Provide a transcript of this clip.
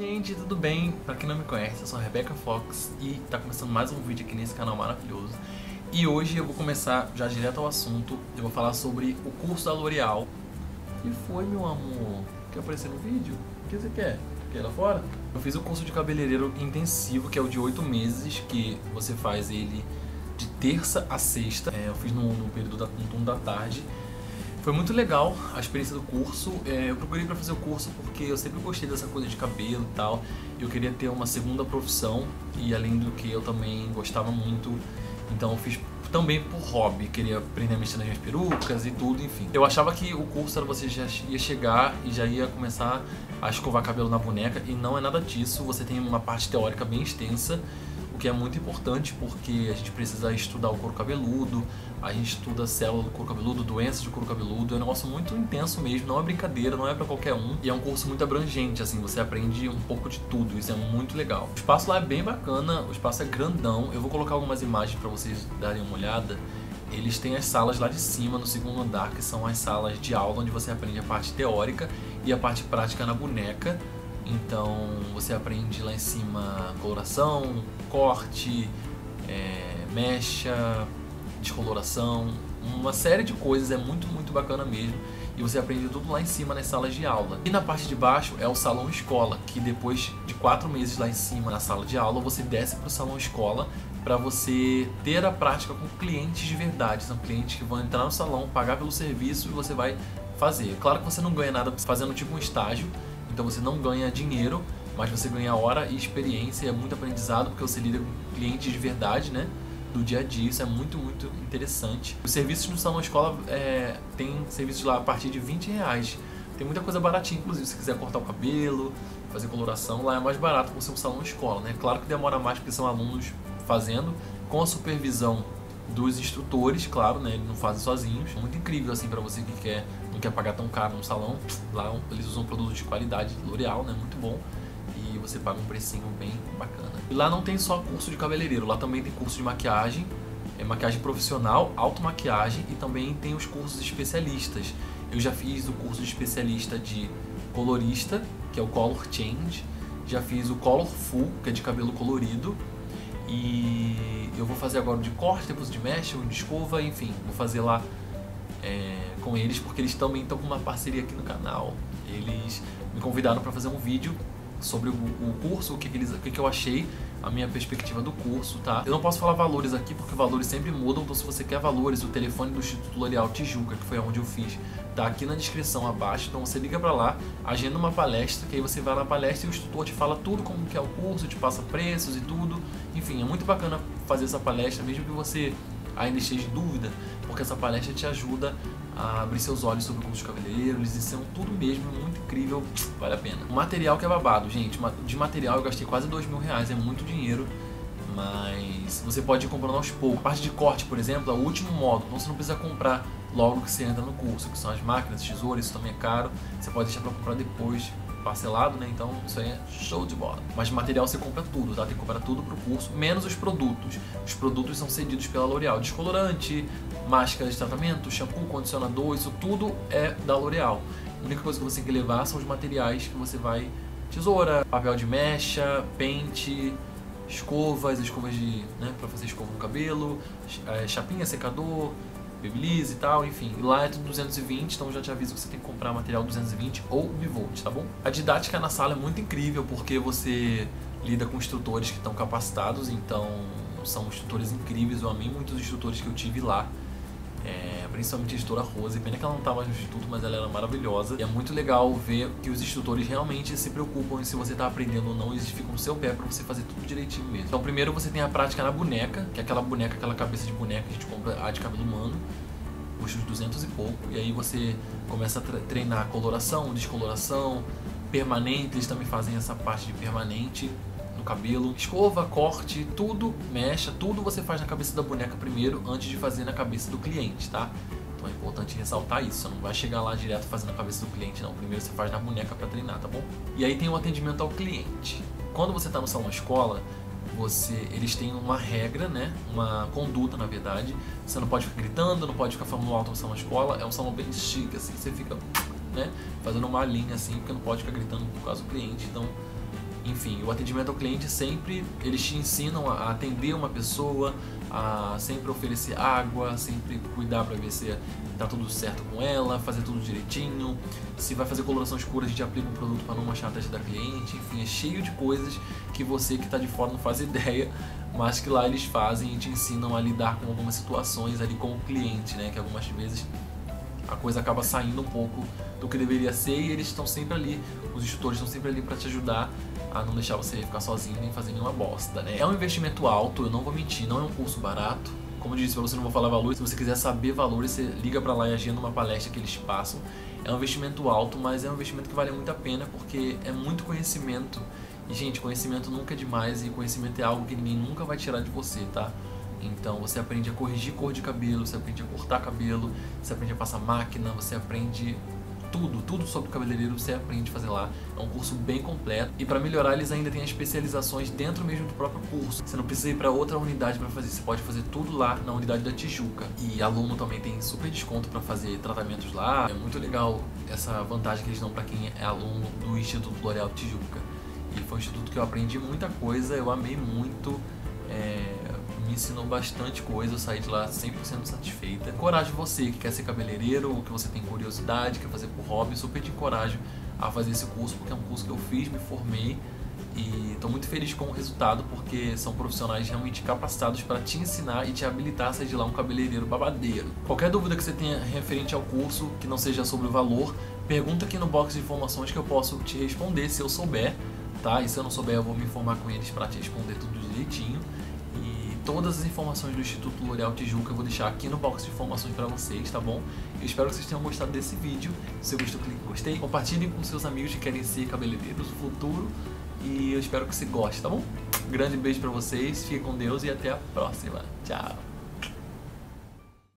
gente, tudo bem? Pra quem não me conhece, eu sou a Rebecca Fox e tá começando mais um vídeo aqui nesse canal maravilhoso. E hoje eu vou começar já direto ao assunto, eu vou falar sobre o curso da L'Oreal. que foi, meu amor? Quer aparecer no vídeo? O que você quer? Quer ir lá fora? Eu fiz o curso de cabeleireiro intensivo, que é o de 8 meses, que você faz ele de terça a sexta. É, eu fiz no, no período da, no turno da tarde. Foi muito legal a experiência do curso. É, eu procurei para fazer o curso porque eu sempre gostei dessa coisa de cabelo e tal. Eu queria ter uma segunda profissão e além do que eu também gostava muito. Então eu fiz também por hobby, queria aprender a mexer nas minhas perucas e tudo, enfim. Eu achava que o curso era você já ia chegar e já ia começar a escovar cabelo na boneca e não é nada disso. Você tem uma parte teórica bem extensa que é muito importante porque a gente precisa estudar o couro cabeludo, a gente estuda célula do couro cabeludo, doenças do couro cabeludo, é um negócio muito intenso mesmo, não é brincadeira, não é para qualquer um, e é um curso muito abrangente, assim, você aprende um pouco de tudo, isso é muito legal. O espaço lá é bem bacana, o espaço é grandão, eu vou colocar algumas imagens para vocês darem uma olhada. Eles têm as salas lá de cima, no segundo andar, que são as salas de aula onde você aprende a parte teórica e a parte prática na boneca então você aprende lá em cima coloração, corte, é, mecha, descoloração, uma série de coisas, é muito, muito bacana mesmo. E você aprende tudo lá em cima nas salas de aula. E na parte de baixo é o salão escola, que depois de quatro meses lá em cima na sala de aula, você desce para o salão escola para você ter a prática com clientes de verdade. São clientes que vão entrar no salão, pagar pelo serviço e você vai fazer. Claro que você não ganha nada fazendo tipo um estágio, então você não ganha dinheiro, mas você ganha hora e experiência, é muito aprendizado porque você lida com clientes de verdade, né? Do dia a dia, isso é muito, muito interessante. Os serviços no Salão Escola é, tem serviços lá a partir de 20 reais. Tem muita coisa baratinha, inclusive, se quiser cortar o cabelo, fazer coloração, lá é mais barato por ser um salão escola, né? Claro que demora mais porque são alunos fazendo, com a supervisão dos instrutores, claro, né? Eles não fazem sozinhos. É muito incrível assim para você que quer não quer pagar tão caro no salão. Lá eles usam produtos de qualidade L'Oreal, né? Muito bom. E você paga um precinho bem bacana. E lá não tem só curso de cabeleireiro, lá também tem curso de maquiagem, é maquiagem profissional, automaquiagem e também tem os cursos especialistas. Eu já fiz o curso de especialista de colorista, que é o Color Change. Já fiz o Color Full, que é de cabelo colorido. E eu vou fazer agora o de corte, depois de mecha, o de escova, enfim, vou fazer lá é, com eles porque eles também estão com uma parceria aqui no canal. Eles me convidaram para fazer um vídeo sobre o, curso, o, que, que, eles, o que, que eu achei, a minha perspectiva do curso, tá? Eu não posso falar valores aqui porque valores sempre mudam, então se você quer valores, o telefone do Instituto L'Oreal Tijuca, que foi onde eu fiz, tá aqui na descrição abaixo, então você liga para lá, agenda uma palestra, que aí você vai na palestra e o instrutor te fala tudo como que é o curso, te passa preços e tudo. Enfim, é muito bacana fazer essa palestra, mesmo que você ainda esteja em dúvida, porque essa palestra te ajuda a abrir seus olhos sobre o curso de cabeleireiro, eles ensinam tudo mesmo, é muito incrível, vale a pena. O material que é babado, gente, de material eu gastei quase dois mil reais, é muito dinheiro, mas você pode ir comprando aos poucos. A parte de corte, por exemplo, é o último módulo, então você não precisa comprar logo que você entra no curso, que são as máquinas, tesouras, isso também é caro, você pode deixar para comprar depois parcelado, né? Então isso aí é show de bola. Mas material você compra tudo, tá? Tem que comprar tudo pro curso, menos os produtos. Os produtos são cedidos pela L'Oreal. Descolorante, máscara de tratamento, shampoo, condicionador, isso tudo é da L'Oreal. A única coisa que você tem que levar são os materiais que você vai... Tesoura, papel de mecha, pente, escovas, escovas de, né, para fazer escova no cabelo, é, chapinha, secador, Babyliss e tal, enfim. Lá é tudo 220, então já te aviso que você tem que comprar material 220 ou bivolt, tá bom? A didática na sala é muito incrível porque você lida com instrutores que estão capacitados, então são instrutores incríveis. Eu amei muitos instrutores que eu tive lá. É, principalmente a instrutora Rose, pena que ela não estava no instituto, mas ela era maravilhosa. E é muito legal ver que os instrutores realmente se preocupam em se você está aprendendo ou não, eles ficam no seu pé para você fazer tudo direitinho mesmo. Então, primeiro você tem a prática na boneca, que é aquela boneca, aquela cabeça de boneca que a gente compra a de cabelo humano, custa uns 200 e pouco. E aí você começa a treinar coloração, descoloração, permanente, eles também fazem essa parte de permanente no cabelo, escova, corte, tudo, mecha, tudo você faz na cabeça da boneca primeiro antes de fazer na cabeça do cliente, tá? Então é importante ressaltar isso, você não vai chegar lá direto fazendo na cabeça do cliente, não. Primeiro você faz na boneca para treinar, tá bom? E aí tem o atendimento ao cliente. Quando você está no salão escola, você, eles têm uma regra, né? Uma conduta, na verdade. Você não pode ficar gritando, não pode ficar falando alto no salão escola. É um salão bem chique, assim, você fica, né? Fazendo uma linha assim, porque não pode ficar gritando por causa do cliente. Então, Enfim, o atendimento ao cliente sempre eles te ensinam a atender uma pessoa, a sempre oferecer água, sempre cuidar para ver se tá tudo certo com ela, fazer tudo direitinho. Se vai fazer coloração escura, a gente aplica um produto para não manchar a testa da cliente. Enfim, é cheio de coisas que você que está de fora não faz ideia, mas que lá eles fazem e te ensinam a lidar com algumas situações ali com o cliente, né? Que algumas vezes a coisa acaba saindo um pouco do que deveria ser e eles estão sempre ali, os instrutores estão sempre ali para te ajudar a não deixar você ficar sozinho nem fazer nenhuma bosta, né? É um investimento alto, eu não vou mentir, não é um curso barato. Como eu disse pra você, não vou falar valores. Se você quiser saber valores, você liga para lá e agenda uma palestra que eles passam. É um investimento alto, mas é um investimento que vale muito a pena porque é muito conhecimento. E, gente, conhecimento nunca é demais e conhecimento é algo que ninguém nunca vai tirar de você, tá? Então você aprende a corrigir cor de cabelo, você aprende a cortar cabelo, você aprende a passar máquina, você aprende tudo, tudo sobre cabeleireiro você aprende a fazer lá. É um curso bem completo e para melhorar eles ainda têm especializações dentro mesmo do próprio curso. Você não precisa ir para outra unidade para fazer, você pode fazer tudo lá na unidade da Tijuca. E aluno também tem super desconto para fazer tratamentos lá. É muito legal essa vantagem que eles dão para quem é aluno do Instituto L'Oréal Tijuca. E foi um instituto que eu aprendi muita coisa, eu amei muito. É, me ensinou bastante coisa, eu saí de lá 100% satisfeita. Coragem você que quer ser cabeleireiro ou que você tem curiosidade, quer fazer por hobby, super te encorajo a fazer esse curso, porque é um curso que eu fiz, me formei e estou muito feliz com o resultado, porque são profissionais realmente capacitados para te ensinar e te habilitar a ser de lá um cabeleireiro babadeiro. Qualquer dúvida que você tenha referente ao curso, que não seja sobre o valor, pergunta aqui no box de informações que eu posso te responder se eu souber, tá? E se eu não souber, eu vou me informar com eles para te responder tudo direitinho. Todas as informações do Instituto L'Oréal Tijuca eu vou deixar aqui no box de informações para vocês, tá bom? Eu espero que vocês tenham gostado desse vídeo. Se você gostou, clique em gostei. Compartilhem com seus amigos que querem ser cabeleireiros no futuro. E eu espero que você goste, tá bom? Grande beijo para vocês, fique com Deus e até a próxima. Tchau!